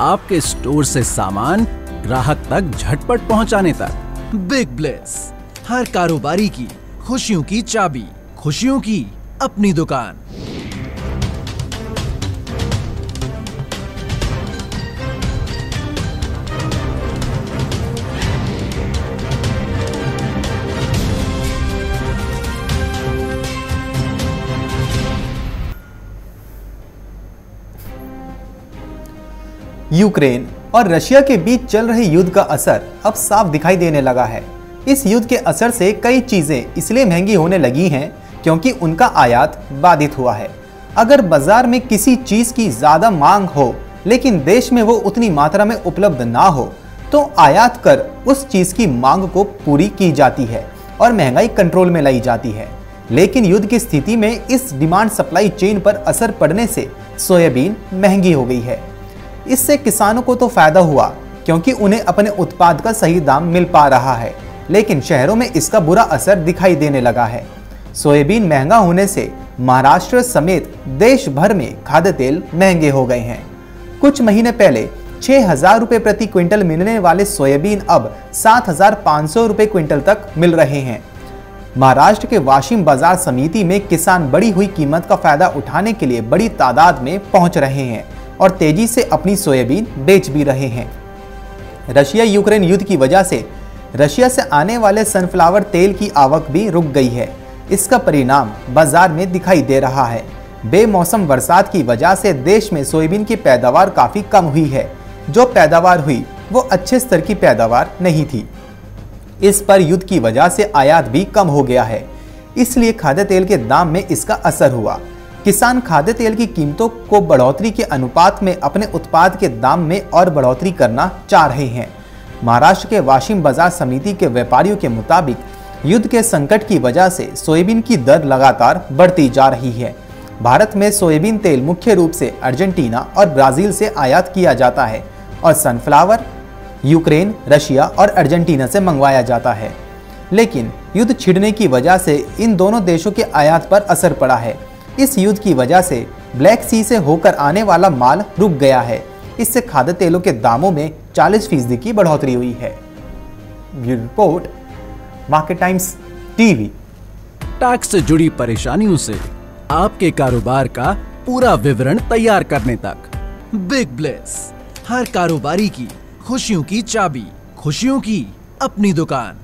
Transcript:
आपके स्टोर से सामान ग्राहक तक झटपट पहुँचाने तक। बिग ब्लेस, हर कारोबारी की खुशियों की चाबी, खुशियों की अपनी दुकान। यूक्रेन और रशिया के बीच चल रहे युद्ध का असर अब साफ़ दिखाई देने लगा है। इस युद्ध के असर से कई चीज़ें इसलिए महँगी होने लगी हैं क्योंकि उनका आयात बाधित हुआ है। अगर बाज़ार में किसी चीज़ की ज़्यादा मांग हो, लेकिन देश में वो उतनी मात्रा में उपलब्ध ना हो तो आयात कर उस चीज़ की मांग को पूरी की जाती है और महँगाई कंट्रोल में लाई जाती है। लेकिन युद्ध की स्थिति में इस डिमांड सप्लाई चेन पर असर पड़ने से सोयाबीन महँगी हो गई है। इससे किसानों को तो फ़ायदा हुआ, क्योंकि उन्हें अपने उत्पाद का सही दाम मिल पा रहा है, लेकिन शहरों में इसका बुरा असर दिखाई देने लगा है। सोयाबीन महँगा होने से महाराष्ट्र समेत देश भर में खाद्य तेल महँगे हो गए हैं। कुछ महीने पहले छह हज़ार रुपए प्रति क्विंटल मिलने वाले सोयाबीन अब सात हज़ार पाँच सौ रुपए क्विंटल तक मिल रहे हैं। महाराष्ट्र के वाशिम बाज़ार समिति में किसान बड़ी हुई कीमत का फ़ायदा उठाने के लिए बड़ी तादाद में पहुँच रहे हैं। और तेज़ी से अपनी सोयाबीन बेच भी रहे हैं। रशिया यूक्रेन युद्ध की वजह से रशिया से आने वाले सनफ्लावर तेल की आवक भी रुक गई है। इसका परिणाम बाज़ार में दिखाई दे रहा है। बेमौसम बरसात की वजह से देश में सोयाबीन की पैदावार काफ़ी कम हुई है। जो पैदावार हुई, वो अच्छे स्तर की पैदावार नहीं थी। इस पर युद्ध की वजह से आयात भी कम हो गया है। इसलिए खाद्य तेल के दाम में इसका असर हुआ। किसान खाद्य तेल की कीमतों को बढ़ोतरी के अनुपात में अपने उत्पाद के दाम में और बढ़ोतरी करना चाह रहे हैं। महाराष्ट्र के वाशिम बाज़ार समिति के व्यापारियों के मुताबिक, युद्ध के संकट की वजह से सोयाबीन की दर लगातार बढ़ती जा रही है। भारत में सोयाबीन तेल मुख्य रूप से अर्जेंटीना और ब्राज़ील से आयात किया जाता है और सनफ्लावर, यूक्रेन, रशिया और अर्जेंटीना से मंगवाया जाता है। लेकिन युद्ध छिड़ने की वजह से इन दोनों देशों के आयात पर असर पड़ा है। इस युद्ध की वजह से ब्लैक सी से होकर आने वाला माल रुक गया है। इससे खाद्य तेलों के दामों में 40 फ़ीसदी की बढ़ोतरी हुई है। Report, market times TV. Tax से जुड़ी परेशानियों से आपके कारोबार का पूरा विवरण तैयार करने तक बिग ब्लेस, हर कारोबारी की खुशियों की चाबी, खुशियों की अपनी दुकान।